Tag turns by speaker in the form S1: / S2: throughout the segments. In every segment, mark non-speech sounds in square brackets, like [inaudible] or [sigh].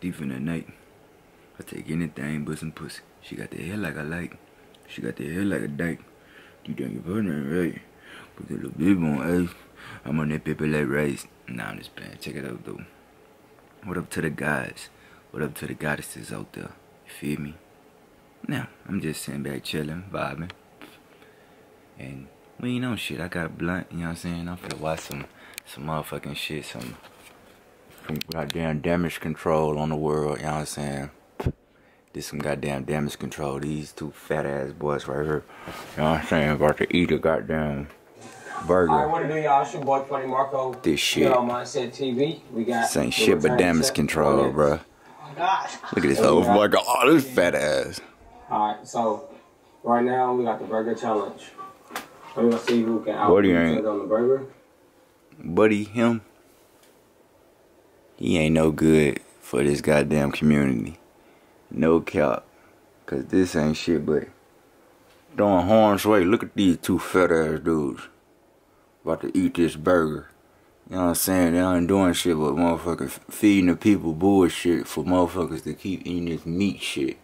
S1: thief in the night. I take anything but some pussy. She got the hair like I like. She got the hair like a dyke. You done your partner right. Put the little bib on ice. I'm on that paper like rice. Nah, I'm just playing. Check it out though. What up to the guys? What up to the goddesses out there? You feel me? Now, I'm just sitting back chilling, vibing. And we ain't on shit. I got blunt, you know what I'm saying? I'm finna watch some some motherfucking shit, some goddamn damage control on the world, you know what I'm saying? Did some goddamn damage control. These two fat ass boys right here. You know what I'm saying? About to eat a goddamn burger.
S2: Alright, what it do, y'all? It's your boy Funny Marco.
S1: This shit.
S2: On Mindset TV. We got.
S1: This ain't shit but damage control, bro.
S3: Oh.
S1: Look at this. Oh my god, oh, this fat ass.
S2: Alright, so right now we got the burger challenge. We're gonna see who can out
S1: What you
S2: each
S1: ain't-
S2: on the burger.
S1: Buddy, him, he ain't no good for this goddamn community. No cap. Cause this ain't shit but throwing horns away. Look at these two fat ass dudes. About to eat this burger. You know what I'm saying? They ain't doing shit but motherfuckers feeding the people bullshit for motherfuckers to keep eating this meat shit.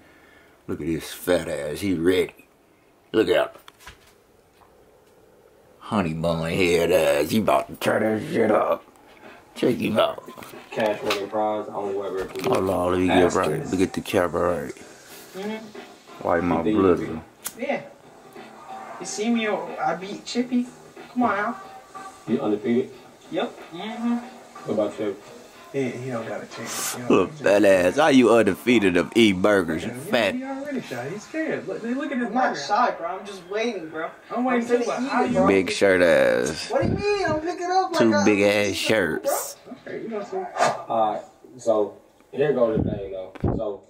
S1: Look at this fat ass. He ready. Look out. Honey bun head ass. He about to turn that shit up. Check him out.
S2: Cash winning prize. Only whoever can do
S1: Hold
S2: it.
S1: on, let me get
S2: Ask
S1: right.
S2: us.
S1: Let me get the camera right.
S3: Mm-hmm.
S1: Wipe my
S2: Keep
S1: blood.
S3: Yeah. You see me? oh, I beat Chippy. Come on now.
S2: You undefeated.
S3: Yep. Mm-hmm.
S2: What about you?
S4: He, he don't got a chance. You know,
S1: Look, fat ass. How you undefeated of eat burgers? You
S4: Yeah,
S1: fat.
S4: He already shy. He's scared. Look, look at his
S3: I'm not
S4: burger.
S3: shy, bro. I'm just waiting, bro.
S4: I'm waiting
S3: I'm
S4: too, but
S3: finna
S4: how
S3: eat it,
S4: you.
S1: Big shirt ass.
S3: What do you mean? I'm picking up like
S1: Two
S3: a-
S1: big ass shirts.
S4: Okay, you know so.
S2: Alright, so here goes the thing though. So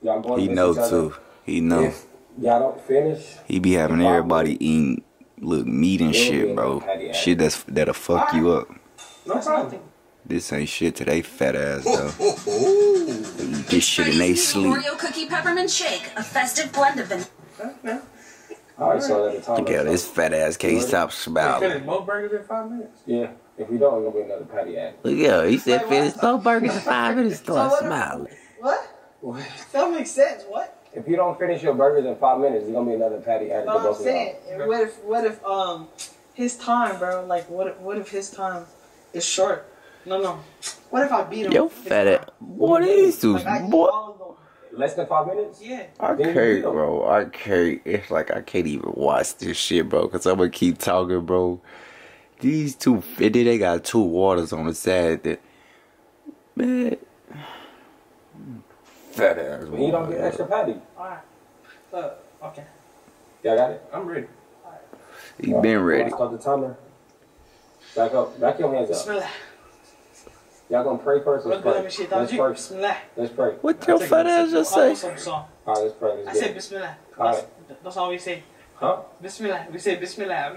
S2: y'all going
S1: He
S2: against
S1: know
S2: each other.
S1: too. He know.
S2: If y'all don't finish,
S1: He be having everybody eating look meat and shit, bro. Shit that's that'll fuck you up.
S2: no
S3: That's
S2: problem.
S3: Nothing.
S1: This ain't shit to they fat ass though. They eat this shit and they
S5: Ready
S1: sleep.
S5: Oreo cookie peppermint shake, a festive blend of vanilla.
S4: Yeah.
S2: Alright, so at the time.
S1: Look at this fat ass can't stop
S4: Finish
S1: smiling.
S4: both burgers in five minutes.
S2: Yeah. If we don't, it's gonna be another patty act.
S1: Look at he said finish both burgers in five minutes. Start
S3: So what-
S1: smiling.
S3: What? That makes sense. What?
S2: If you don't finish your burgers in five minutes, it's gonna be another patty added to
S3: But I'm
S2: both of
S3: saying,
S2: y'all.
S3: what if, what if, um, his time, bro? Like, what, if, what if his time is short? No, no. What if I beat him?
S1: Yo,
S3: his
S1: fat
S3: time?
S1: ass. What is this,
S3: Like, I eat
S1: boy?
S3: all of them.
S2: Less than five minutes?
S3: Yeah.
S1: I
S2: Then
S1: can't, bro. I can't. It's like I can't even watch this shit, bro. Cause I'm gonna keep talking, bro. These two, and then they got two waters on the side. That man, fat ass.
S2: And you don't get extra patty.
S3: Alright. Uh, okay.
S2: Y'all got it?
S4: I'm ready.
S1: He been ready.
S2: Let's start the timer. Back up. Back your hands up. Y'all gonna pray first? Let's pray. Let's pray. Let's pray.
S1: What your fat ass just say?
S3: All
S2: right, let's pray. Let's I said
S3: Bismillah.
S2: All right.
S3: That's, that's all we say.
S2: Huh?
S3: Bismillah. We say Bismillah.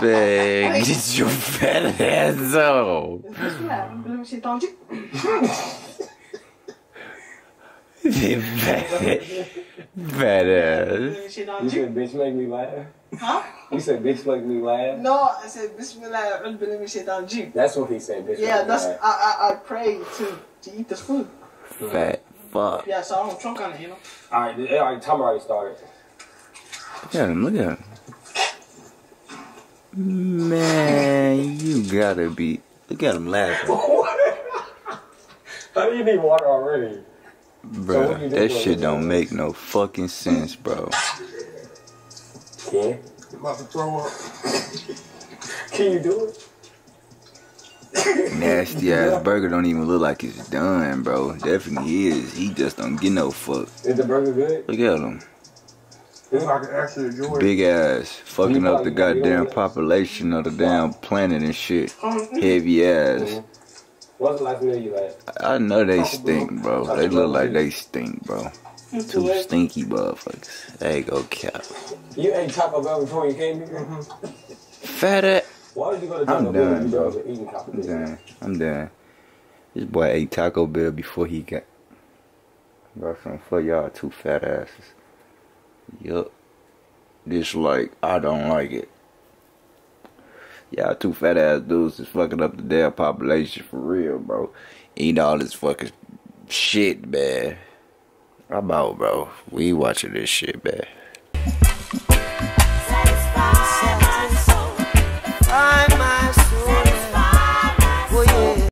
S1: Big, [laughs] get your fat ass out.
S3: Bismillah. [laughs] Better.
S2: You said bitch make me laugh?
S3: Huh?
S2: You said bitch make me laugh?
S3: No, I said bismillah al-bilim shaitan jim.
S2: That's what he said, bitch
S3: Yeah, that's, I, I, I pray to, to eat the food.
S1: Fat fuck.
S3: Yeah, so I don't trunk on it, you know?
S2: Alright, alright, time already started.
S1: Look at him, look at him. Man, you gotta be. Look at him laughing. [laughs]
S2: How do you need water already?
S1: Bro,
S2: you
S1: that shit don't make no fucking sense, bro.
S2: Yeah.
S4: I'm about to throw up.
S2: Can you do it?
S1: Nasty [laughs] ass burger don't even look like it's done, bro. Definitely is. He just don't get no fuck.
S2: Is the burger good?
S1: Look at him.
S4: If I could actually enjoy it.
S1: Big ass. Fucking up the goddamn population of the damn planet and shit. [laughs] Heavy ass.
S2: What's the last meal you had?
S1: I know they stink, bro. They look like they stink, bro. Two stinky motherfuckers. There you go, cap.
S2: You ate Taco Bell before you came here? Mm-hmm.
S1: Fat ass.
S2: Why did you go to
S1: I'm
S2: Taco Bell
S1: done,
S2: if you
S1: bro.
S2: was an eating
S1: I'm done. I'm done. This boy ate Taco Bell before he got. Bro, some for y'all two fat asses. Yup. This like I don't like it. Y'all two fat ass dudes is fucking up the damn population for real, bro. Eat all this fucking shit, man. I'm out, bro. We watching this shit, man.